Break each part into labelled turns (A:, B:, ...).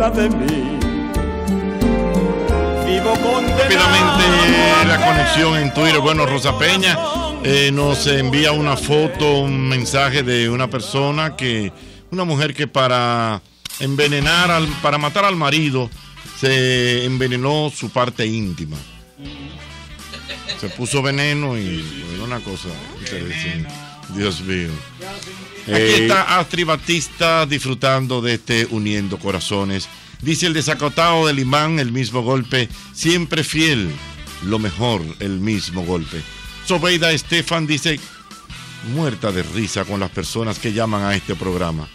A: burla de mí. Vivo.
B: Rápidamente la conexión en Twitter. Bueno, Rosa Peña eh, nos envía una foto, un mensaje de una persona que, una mujer que para envenenar, al, para matar al marido, se envenenó su parte íntima. Se puso veneno y era una cosa interesante. Dios mío. Aquí está Astrid Batista disfrutando de este Uniendo Corazones. Dice el desacotado del imán, el mismo golpe, siempre fiel, lo mejor, el mismo golpe. Sobeida Estefan dice, muerta de risa con las personas que llaman a este programa.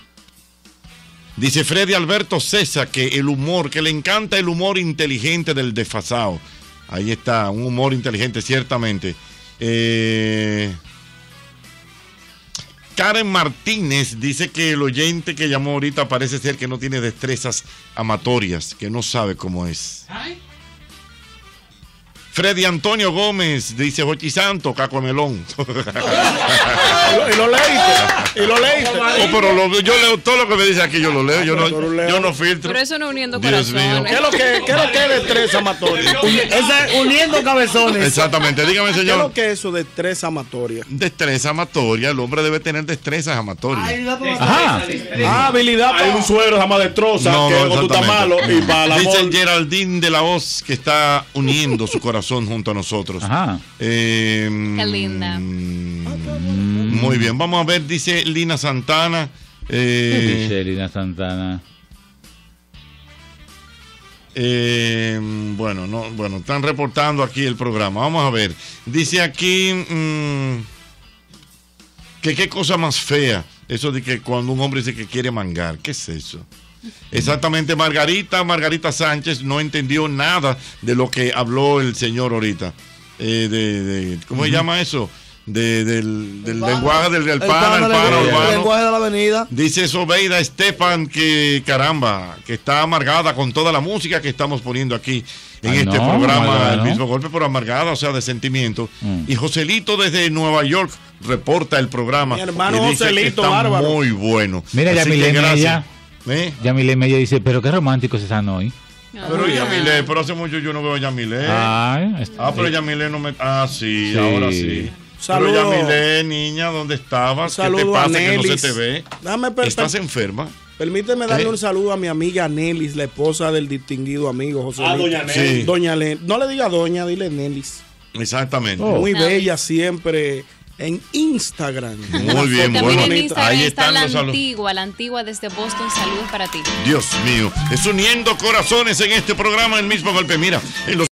B: Dice Freddy Alberto César que el humor, que le encanta el humor inteligente del desfasado. Ahí está, un humor inteligente, ciertamente. Eh, Karen Martínez dice que el oyente que llamó ahorita parece ser que no tiene destrezas amatorias, que no sabe cómo es. Freddy Antonio Gómez dice Jochi Santo, Caco Melón.
C: y lo leíste. Y lo leíste.
B: Oh, pero lo- yo leo todo lo que me dice aquí, yo lo leo, yo no, yo no filtro.
D: Pero eso no uniendo
B: Dios mío.
D: corazones.
C: ¿Qué es lo que, qué es lo que es destreza amatoria?
E: Esa es uniendo cabezones.
B: Exactamente, dígame
C: ¿Qué es
B: señor.
C: lo que es eso de destreza amatoria?
B: Destreza amatoria, el hombre debe tener destrezas amatorias.
C: Ajá. Ah, habilidad. Hay un suero jamás destroza
B: No,
C: que
B: no,
C: tú estás malo y para.
B: Dice Geraldine de la Voz que está uniendo su corazón junto a nosotros.
F: Ajá.
B: Eh,
D: Qué linda.
B: Muy bien, vamos a ver, dice Lina Santana. eh,
F: Dice Lina Santana.
B: eh, bueno, no, bueno, están reportando aquí el programa. Vamos a ver. Dice aquí mm, que qué cosa más fea. Eso de que cuando un hombre dice que quiere mangar, ¿qué es eso? Exactamente, Margarita, Margarita Sánchez no entendió nada de lo que habló el señor ahorita. Eh, de, de- ¿Cómo se llama eso? De- del del lenguaje del, del
E: El
B: pana, el
E: pana,
B: pana
E: el
B: urbano.
E: lenguaje de la avenida.
B: Dice Sobeida Estefan que caramba, que está amargada con toda la música que estamos poniendo aquí en
F: Ay,
B: este
F: no,
B: programa, el mismo golpe, pero amargada, o sea, de sentimiento.
F: Mm.
B: Y Joselito desde Nueva York reporta el programa.
C: Mi hermano Joselito, bárbaro.
B: muy bueno.
F: Mira,
B: Así
F: Yamile
B: que gracias. ¿Eh?
F: Yamile Mella dice, pero qué románticos están hoy.
B: Pero Yamile, pero hace mucho yo no veo a Yamile. Ah, pero Yamile no me. Ah, sí,
F: Sí.
B: ahora sí.
C: Saludo.
B: Pero Yamile, niña, ¿dónde estabas? ¿Qué te
C: saludo
B: pasa que no se te ve?
C: Dame
B: ¿Estás enferma?
C: Permíteme darle
B: ¿Eh?
C: un saludo a mi amiga Nelis, la esposa del distinguido amigo José.
B: Ah,
C: Luis.
B: doña Nelis. Sí.
C: Doña Nelis. No le diga doña, dile Nelis.
B: Exactamente.
C: Muy bella siempre en Instagram.
B: Muy bien,
D: También
B: bueno.
D: en Instagram
B: Ahí
D: está
B: están
D: la
B: los saludos.
D: antigua, la antigua desde Boston. Saludos para ti.
B: Dios mío, es uniendo corazones en este programa el mismo golpe. Mira, en los